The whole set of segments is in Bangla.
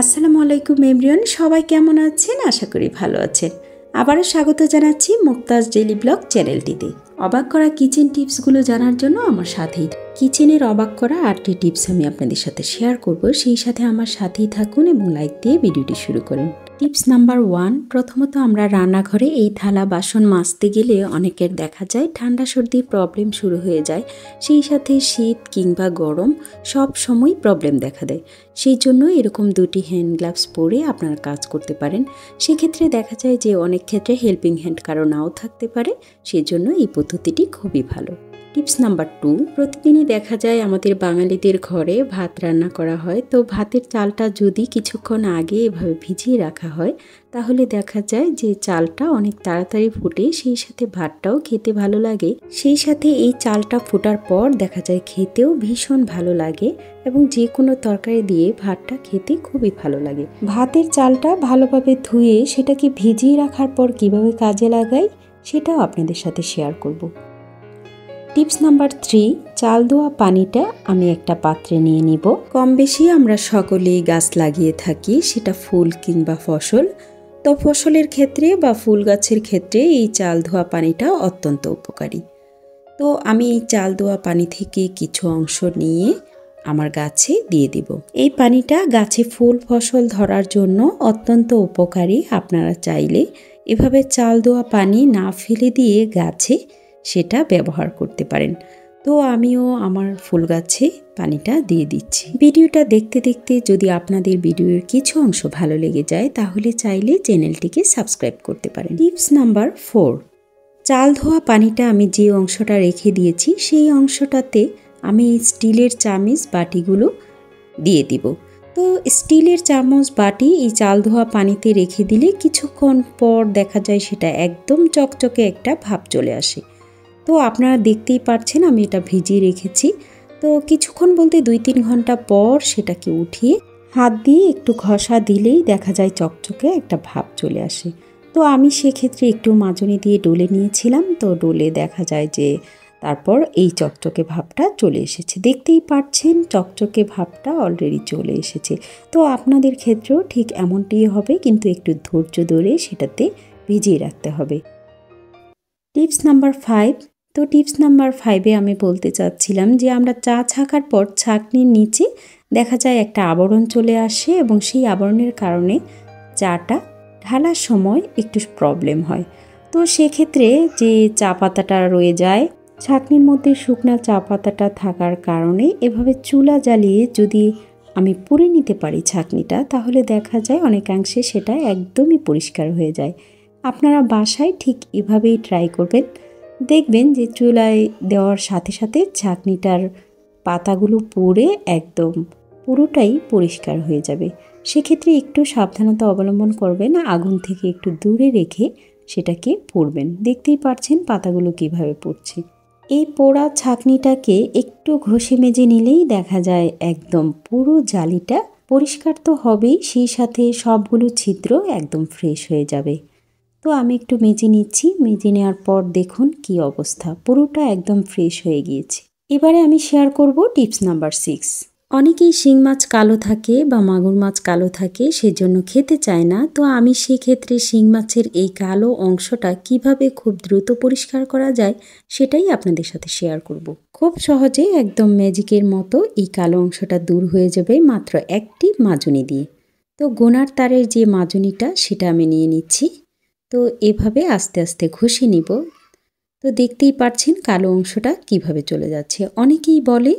আসসালামু আলাইকুম এমরিয়ন সবাই কেমন আছেন? আশা করি ভালো আছেন। আবারও স্বাগত জানাচ্ছি মুক্তাজ ডেলি ব্লগ চ্যানেলটিতে। অবাক করা কিচেন টিপসগুলো জানার জন্য আমার সাথেই কিচেনের অবাক করা আটটি টিপস আমি আপনাদের সাথে শেয়ার করব। সেই সাথে আমার সাথেই থাকুন এবং লাইক দিয়ে ভিডিওটি শুরু করেন। টিপস নাম্বার ওয়ান, প্রথমত আমরা রান্নাঘরে এই থালা বাসন মাজতে গেলে অনেকের দেখা যায় ঠান্ডা সর্দির প্রবলেম শুরু হয়ে যায়। সেই সাথে শীত কিংবা গরম সব সময় প্রবলেম দেখা দেয়। সেই জন্য এরকম দুটি হ্যান্ড গ্লাভস পরে আপনারা কাজ করতে পারেন। সেক্ষেত্রে দেখা যায় যে অনেক ক্ষেত্রে হেল্পিং হ্যান্ড কারও নাও থাকতে পারে। সেজন্য এই পদ্ধতিটি খুবই ভালো। টিপস নাম্বার টু, প্রতিদিনই দেখা যায় আমাদের বাঙালিদের ঘরে ভাত রান্না করা হয়। তো ভাতের চালটা যদি কিছুক্ষণ আগে এভাবে ভিজিয়ে রাখা হয়, তাহলে দেখা যায় যে চালটা অনেক তাড়াতাড়ি ফুটে, সেই সাথে ভাতটাও খেতে ভালো লাগে। সেই সাথে এই চালটা ফোটার পর দেখা যায় খেতেও ভীষণ ভালো লাগে এবং যে কোনো তরকারি দিয়ে ভাতটা খেতে খুবই ভালো লাগে। ভাতের চালটা ভালোভাবে ধুয়ে সেটাকে ভিজিয়ে রাখার পর কীভাবে কাজে লাগাই, সেটাও আপনাদের সাথে শেয়ার করব। টিপস নাম্বার থ্রি চাল ধোয়া পানিটা আমি একটা পাত্রে নিয়ে নিব। কম বেশি আমরা সকলেই গাছ লাগিয়ে থাকি, সেটা ফুল কিংবা ফসল। তো ফসলের ক্ষেত্রে বা ফুল গাছের ক্ষেত্রে এই চাল ধোয়া পানিটা অত্যন্ত উপকারী। তো আমি এই চাল ধোয়া পানি থেকে কিছু অংশ নিয়ে আমার গাছে দিয়ে দিব। এই পানিটা গাছে ফুল ফসল ধরার জন্য অত্যন্ত উপকারী, আপনারা চাইলে। এভাবে চাল ধোয়া পানি না ফেলে দিয়ে গাছে সেটা ব্যবহার করতে পারেন। তো আমিও আমার ফুল গাছে পানিটা দিয়ে দিচ্ছি। ভিডিওটা দেখতে দেখতে যদি আপনাদের ভিডিওর কিছু অংশ ভালো লেগে যায়, তাহলে চাইলে চ্যানেলটিকে সাবস্ক্রাইব করতে পারেন। টিপস নাম্বার ফোর, চাল ধোয়া পানিটা আমি যে অংশটা রেখে দিয়েছি, সেই অংশটাতে আমি স্টিলের চামিচ বাটিগুলো দিয়ে দিব। তো স্টিলের চামচ বাটি এই চাল ধোয়া পানিতে রেখে দিলে কিছুক্ষণ পর দেখা যায় সেটা একদম চকচকে একটা ভাব চলে আসে। তো আপনারা দেখতেই পারছেন, আমি এটা ভিজিয়ে রেখেছি। তো কিছুক্ষণ বলতে দুই তিন ঘণ্টা পর সেটাকে উঠিয়ে হাত দিয়ে একটু ঘষা দিলেই দেখা যায় চকচকে একটা ভাব চলে আসে। তো আমি সেক্ষেত্রে একটু মাজনি দিয়ে ডলে নিয়েছিলাম, তো ডলে দেখা যায় যে তারপর এই চকচকে ভাবটা চলে এসেছে। দেখতেই পাচ্ছেন চকচকে ভাবটা অলরেডি চলে এসেছে। তো আপনাদের ক্ষেত্রেও ঠিক এমনটিই হবে, কিন্তু একটু ধৈর্য ধরে সেটাতে ভিজিয়ে রাখতে হবে। টিপস নাম্বার ফাইভ তো টিপস নাম্বার ফাইভে আমি বলতে চাচ্ছিলাম যে আমরা চা ছাকার পর ছাকনির নিচে দেখা যায় একটা আবরণ চলে আসে এবং সেই আবরণের কারণে চাটা ঢালার সময় একটু প্রবলেম হয়। তো সেক্ষেত্রে যে চা পাতাটা রয়ে যায়, ছাকনির মধ্যে শুকনা চা পাতাটা থাকার কারণে এভাবে চুলা জ্বালিয়ে যদি আমি পুড়ে নিতে পারি ছাকনিটা, তাহলে দেখা যায় অনেকাংশে সেটা একদমই পরিষ্কার হয়ে যায়। আপনারা বাসায় ঠিক এভাবেই ট্রাই করবেন। দেখবেন যে চুলায় দেওয়ার সাথে সাথে ছাকনিটার পাতাগুলো পুড়ে একদম পুরোটাই পরিষ্কার হয়ে যাবে। সেক্ষেত্রে একটু সাবধানতা অবলম্বন করবেন, আগুন থেকে একটু দূরে রেখে সেটাকে পুড়বেন। দেখতেই পারছেন পাতাগুলো কীভাবে পড়ছে। এই পোড়া ছাকনিটাকে একটু ঘষে মেজে নিলেই দেখা যায় একদম পুরো জালিটা পরিষ্কার তো হবেই, সেই সাথে সবগুলো ছিদ্র একদম ফ্রেশ হয়ে যাবে। তো আমি একটু মেজে নিচ্ছি। মেজে নেওয়ার পর দেখুন কি অবস্থা। পুরোটা একদম ফ্রেশ হয়ে গিয়েছে। এবারে আমি শেয়ার করব টিপস নাম্বার সিক্স অনেকেই শিং মাছ কালো থাকে বা মাগুর মাছ কালো থাকে, সেজন্য খেতে চায় না। তো আমি সেক্ষেত্রে শিং মাছের এই কালো অংশটা কীভাবে খুব দ্রুত পরিষ্কার করা যায়, সেটাই আপনাদের সাথে শেয়ার করব। খুব সহজে একদম ম্যাজিকের মতো এই কালো অংশটা দূর হয়ে যাবে মাত্র একটি মাজুনি দিয়ে। তো গোনার তারের যে মাজুনিটা, সেটা আমি নিয়ে নিচ্ছি। তো এভাবে আস্তে আস্তে ঘষে নিব। তো দেখতেই পাচ্ছেন কালো অংশটা কীভাবে চলে যাচ্ছে। অনেকেই বলে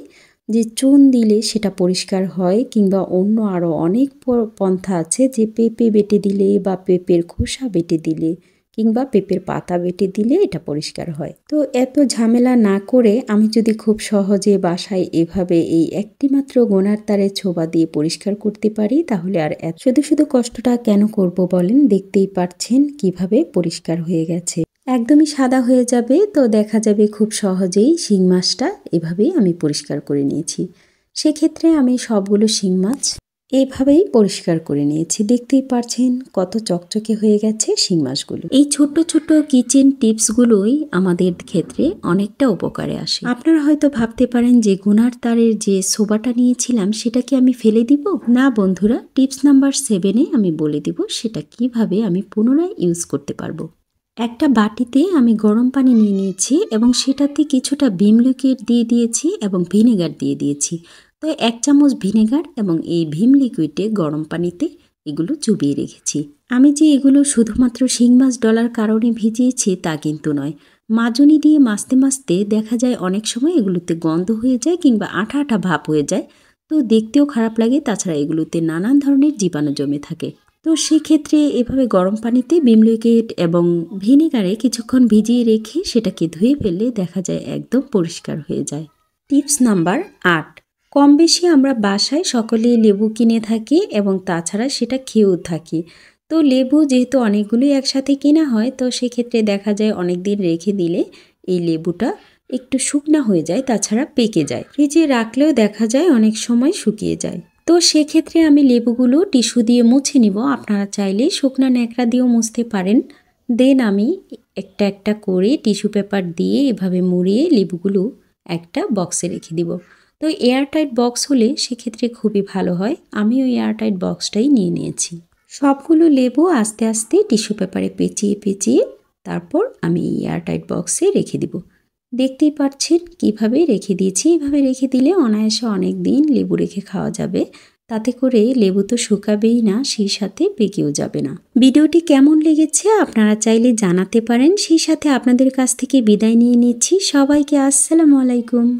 যে চুন দিলে সেটা পরিষ্কার হয় কিংবা অন্য আরও অনেক পন্থা আছে যে পেঁপে বেটে দিলে বা পেঁপের খোসা বেটে দিলে। কিংবা পেঁপের পাতা বেটে দিলে এটা পরিষ্কার হয়। তো এত ঝামেলা না করে আমি যদি খুব সহজে বাসায় এভাবে এই একটিমাত্র গোনার তারে ছোবা দিয়ে পরিষ্কার করতে পারি, তাহলে আর শুধু শুধু কষ্টটা কেন করব বলেন? দেখতেই পাচ্ছেন কীভাবে পরিষ্কার হয়ে গেছে। একদমই সাদা হয়ে যাবে, তো দেখা যাবে খুব সহজেই শিং মাছটা এভাবেই আমি পরিষ্কার করে নিয়েছি। সেক্ষেত্রে আমি সবগুলো শিং মাছ এইভাবেই পরিষ্কার করে নিয়েছি। দেখতেই পারছেন কত চকচকে হয়ে গেছে শিং মাছগুলো। এই ছোট্ট ছোট্ট কিচেন টিপসগুলোই আমাদের ক্ষেত্রে অনেকটা উপকারে আসে। আপনারা হয়তো ভাবতে পারেন যে গুনার তারের যে সোবাটা নিয়েছিলাম সেটা কি আমি ফেলে দিব? না বন্ধুরা টিপস নাম্বার সেভেনে আমি বলে দিব সেটা কীভাবে আমি পুনরায় ইউজ করতে পারব। একটা বাটিতে আমি গরম পানি নিয়ে নিয়েছি এবং সেটাতে কিছুটা ভিম লিকুইড দিয়ে দিয়েছি এবং ভিনেগার দিয়ে দিয়েছি। তো এক চামচ ভিনেগার এবং এই ভীম লিকুইডে গরম পানিতে এগুলো চুবিয়ে রেখেছি। আমি যে এগুলো শুধুমাত্র শিং মাছ ডলার কারণে ভিজিয়েছি তা কিন্তু নয়। মাজনি দিয়ে মাছতে মাছতে দেখা যায় অনেক সময় এগুলোতে গন্ধ হয়ে যায় কিংবা আঠা আঠা ভাব হয়ে যায়। তো দেখতেও খারাপ লাগে, তাছাড়া এগুলোতে নানান ধরনের জীবাণু জমে থাকে। তো সেক্ষেত্রে এভাবে গরম পানিতে বিম লিকুইড এবং ভিনেগারে কিছুক্ষণ ভিজিয়ে রেখে সেটাকে ধুয়ে ফেললে দেখা যায় একদম পরিষ্কার হয়ে যায়। টিপস নাম্বার আট কম বেশি আমরা বাসায় সকলেই লেবু কিনে থাকি এবং তাছাড়া সেটা খেয়েও থাকি। তো লেবু যেহেতু অনেকগুলোই একসাথে কেনা হয়, তো সেক্ষেত্রে দেখা যায় অনেক দিন রেখে দিলে এই লেবুটা একটু শুকনা হয়ে যায়, তাছাড়া পেকে যায়। ফ্রিজে রাখলেও দেখা যায় অনেক সময় শুকিয়ে যায়। তো সেক্ষেত্রে আমি লেবুগুলো টিস্যু দিয়ে মুছে নিব। আপনারা চাইলে শুকনা ন্যাকড়া দিয়েও মুছতে পারেন। দেন আমি একটা একটা করে টিস্যু পেপার দিয়ে এভাবে মুড়িয়ে লেবুগুলো একটা বক্সে রেখে দিব। তো এয়ারটাইট বক্স হলে সেক্ষেত্রে খুবই ভালো হয়। আমি ওই এয়ারটাইট বক্সটাই নিয়ে নিয়েছি। সবগুলো লেবু আস্তে আস্তে টিস্যু পেপারে পেঁচিয়ে পেঁচিয়ে তারপর আমি এই এয়ারটাইট বক্সে রেখে দিব। দেখতেই পাচ্ছেন কীভাবে রেখে দিয়েছি। এভাবে রেখে দিলে অনায়াসে অনেক দিন লেবু রেখে খাওয়া যাবে। তাতে করে লেবু তো শুকাবেই না, সেই সাথে পেকেও যাবে না। ভিডিওটি কেমন লেগেছে আপনারা চাইলে জানাতে পারেন। সেই সাথে আপনাদের কাছ থেকে বিদায় নিয়ে নিচ্ছি। সবাইকে আসসালামু আলাইকুম।